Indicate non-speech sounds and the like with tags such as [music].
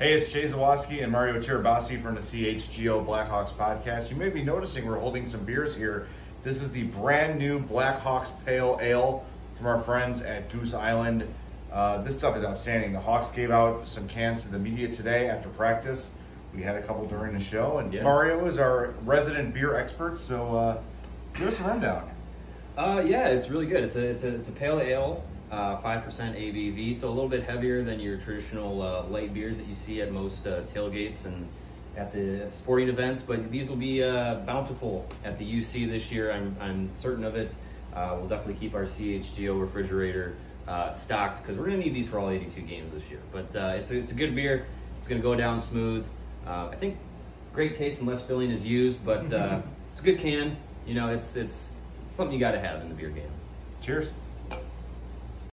Hey, it's Jay Zawaski and Mario Tirabassi from the CHGO Blackhawks podcast. You may be noticing we're holding some beers here. This is the brand new Blackhawks Pale Ale from our friends at Goose Island. Uh, this stuff is outstanding. The Hawks gave out some cans to the media today after practice. We had a couple during the show, and Yeah. Mario is our resident beer expert. So uh, give us a rundown. Uh, yeah, it's really good. It's a it's a it's a pale ale, uh, five percent ABV, so a little bit heavier than your traditional uh, light beers that you see at most uh, tailgates and at the sporting events. But these will be uh, bountiful at the UC this year. I'm I'm certain of it. Uh, we'll definitely keep our CHGO refrigerator uh, stocked because we're gonna need these for all 82 games this year. But uh, it's a it's a good beer. It's gonna go down smooth. Uh, I think great taste and less filling is used, but uh, [laughs] it's a good can. You know, it's it's something you got to have in the beer game. Cheers.